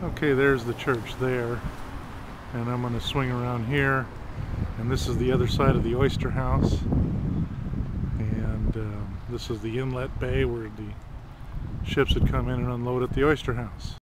Okay, there's the church there. And I'm going to swing around here. And this is the other side of the oyster house. And uh, this is the inlet bay where the ships would come in and unload at the oyster house.